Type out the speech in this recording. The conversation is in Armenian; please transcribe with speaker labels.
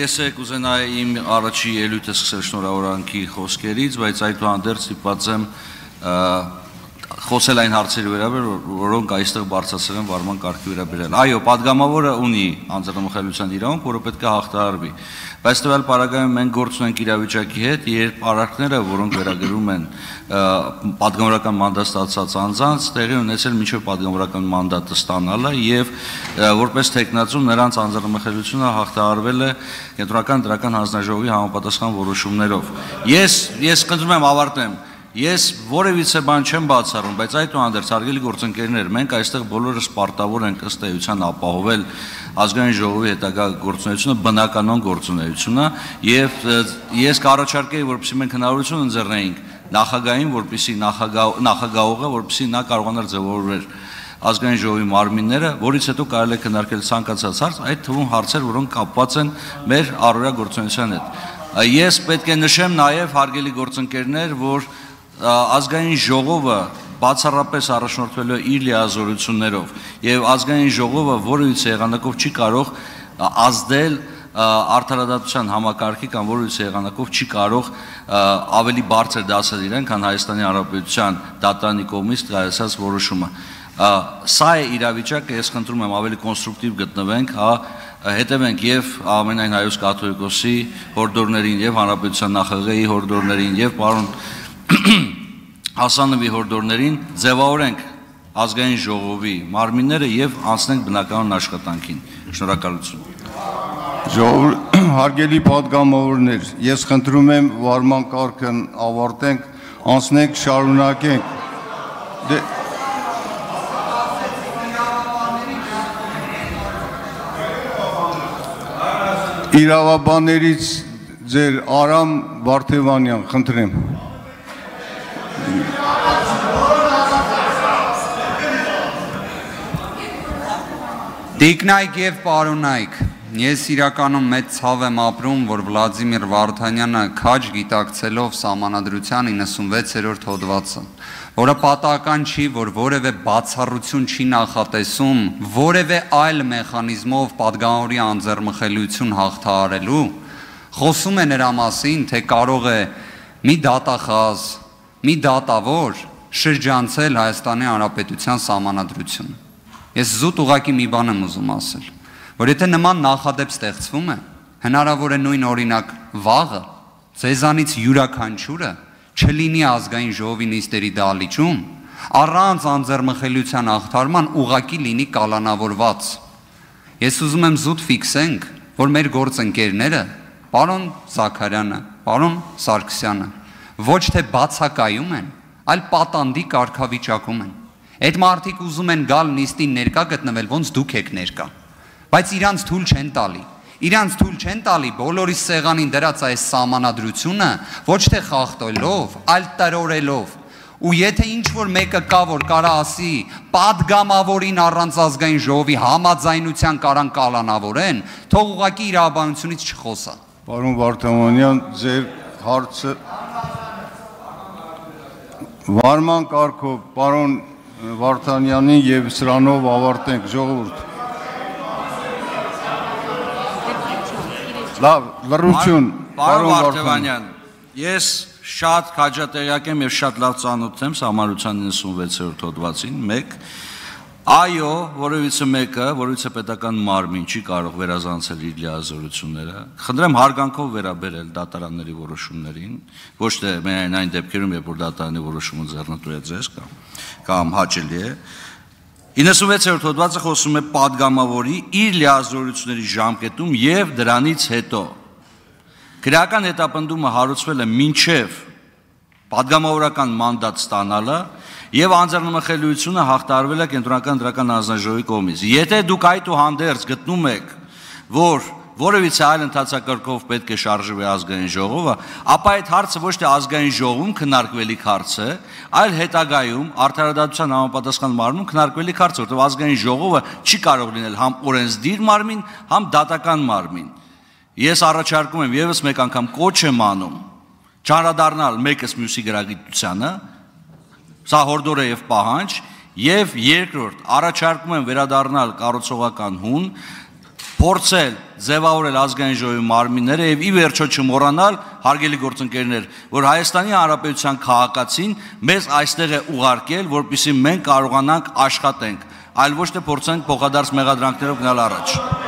Speaker 1: ես է կուզենայի իմ առաջի ելույթը սկսել շնորհավորանքի խոսքերից, բայց այդուհանդերձ ստիպված եմ խոսել այն հարցերի վերաբերյալ, որոնք այստեղ բարձրացել են վարման կարգի վերաբերյալ։ Այո, падգամավորը ունի անձնամխելիության իրավունք, որը պետք է հաղթահարվի։ Բայց տվյալ պարագայում մենք գործ ունենք իրավիճակի հետ, երբ արարքները, որոնք վերագրում են падգամավորական մանդատ ստացած անձանց, տեղի ունեցել միջև падգամավորական մանդատը ստանալը եւ որպես տեխնացու նրանց անձնամխելիությունը հաղթահարվել է կենտրոնական դրական հանձնաժողովի համապատասխան որոշումներով։ Ես ես կնդրում եմ ավարտեմ Ես որևիցե բան չեմ բացառում, բայց այդուհանդերձ հարգելի գործընկերներ, մենք այստեղ բոլորս պարտավոր ենք ըստ էության ապահովել ազգային ժողովի հետագա գործունեությունը, բնականon գործունեությունը, եւ ես կառաջարկեի, որպեսզի մենք հնարավորություն ընձեռնեինք նախագահային, որպեսզի նախագահ նախագահողը, որպեսզի նա կարողանար ձևավորել ազգային ժողովի մարմինները, որից հետո կարելի է քննարկել ցանկացած հարց, այդ թվում հարցեր, որոնք կապված են մեր առօրյա գործունեության հետ։ Ես պետք է նշեմ նաև հարգելի գործընկերներ, որ ազգային ժողովը բացառապես առաջնորդվելու է իր լիազորություններով եւ ազգային ժողովը որևիցե եղանակով չի կարող ազդել արդարադատության համակարգի կամ որևիցե եղանակով չի կարող ավելի բարձր դասել իրեն, քան Հայաստանի Հանրապետության դատարանի կողմից կայացած որոշումը։ Սա է իրավիճակը, ես խնդրում եմ ավելի կոնստրուկտիվ գտնվենք, հա, հետևենք եւ ամենայն հայոց կաթողիկոսի հորդորներին եւ հանրապետության նախագահի հորդորներին եւ պարոն Հասանովի հորդորներին ձևավորենք ազգային ժողովի մարմինները եւ անցնենք բնականոն աշխատանքին։ Շնորհակալություն։
Speaker 2: Ժողով հարգելի падգամավորներ, ես խնդրում եմ վարման կարգն ավարտենք, անցնենք շարունակենք։ Դե Իրավաբաններից ձեր Արամ Վարդևանյան, խնդրեմ։
Speaker 3: Տիկնայք եւ պարոնայք, ես իրականում մեծ ցավ եմ ապրում, որ Վլադիմիր Վարդանյանը քաջ գիտակցելով համանadrության 96-րդ հոդվածը, որը պատահական չի, որ որևէ բացառություն չի նախատեսում, որևէ այլ մեխանիզմով падգամորի անձեռմխելիություն հաղթահարելու, խոսում է նրա մասին, թե կարող է մի դատախազ մի դատավոր շրջանցել Հայաստանի Հանրապետության համանadrությունը Ես զուտ ուղակի մի բան եմ ուզում ասել, որ եթե նման նախադեպ ստեղծվում է, հնարավոր է նույն օրինակ վաղը ձեզանից յուրաքանչյուրը չլինի ազգային ժողովի նիստերի դալիճում, առանց անձեռմխելիության աղթարման ուղակի լինի կալանավորված։ Ես ուզում եմ զուտ ֆիքսենք, որ մեր գործընկերները, պարոն Զաքարյանը, պարոն Սարգսյանը, ոչ թե բացակայում են, այլ պատանդի կարգավիճակում են։ Այդ մարդիկ ուզում են գալ նիստին ներկա գտնվել, ոնց դուք եք ներկա։ Բայց իրանց թույլ չեն տալի։ Իրանց թույլ չեն տալի բոլորի սեղանին դրած այս սահմանադրությունը ոչ թե խախտելով, այլ տրորելով։ Ու եթե ինչ որ մեկը կա, որ կարա ասի, падգամավորին առանց ազգային ժողովի համաձայնության կարան կալանավորեն, թող ուղակի իր աբանությունից չխոսա։
Speaker 2: Պարոն Վարդամանյան, ձեր հարցը Վարման կարգով, պարոն Վարդանյանին եւ սրանով ավարտենք ժողովուրդ։ Լավ, լրություն,
Speaker 1: պարոն Վարդանյան։ Ես շատ քաջատեղյակ եմ եւ շատ լավ ծանոթ եմ համարության 96-րդ հոդվածին 1 Այո, որևիցե մեկը, որևիցե պետական մարմին չի կարող վերազանցել իր լիազորությունները։ Խնդրեմ հարգանքով վերաբերել դատարանների որոշումներին, ոչ թե միայն այն դեպքերում, երբ որ դատարանի որոշումը ձեռնտու է ձեզ կամ կամ հաճելի է։ 96-րդ հոդվածը խոսում է падգամավորի իր լիազորությունների ժամկետում եւ դրանից հետո։ Քրական հետապնդումը հարուցվել է մինչև падգամավորական մանդատ ստանալը եւ անձեռնմխելիությունը հաղթարվել է կենտրոնական դրական հանձնաժողովի կողմից։ Եթե դուք այդ ու հանդերձ գտնում եք, որ որևիցե այլ ընթացակարգով պետք է շարժվի ազգային ժողովը, ապա այդ հարցը ոչ թե ազգային ժողովում քննարկվելիք հարց է, այլ հետագայում արդարադատության համապատասխան մարմնում քննարկվելիք հարց, որտեղ ազգային ժողովը չի կարող լինել համ օրենսդիր մարմին, համ դատական մարմին։ Ես առաջարկում եմ եւս մեկ անգամ կոչ եմ անում ճանրադառնալ մեկս մյուսի գրագիտությանը, Սա հորդոր է եւ պահանջ եւ երկրորդ առաջարկում եմ վերադառնալ կառուցողական հուն փորձել ձևավորել ազգային ժողովի մարմինները եւ ի վերջո չմոռանալ հարգելի գործընկերներ, որ Հայաստանի Հանրապետության քաղաքացին մեզ այստեղ է ուղարկել, որպիսի մենք կարողանանք աշխատենք, այլ ոչ թե փորձենք փոխադարձ մեղադրանքներով գնալ առաջ։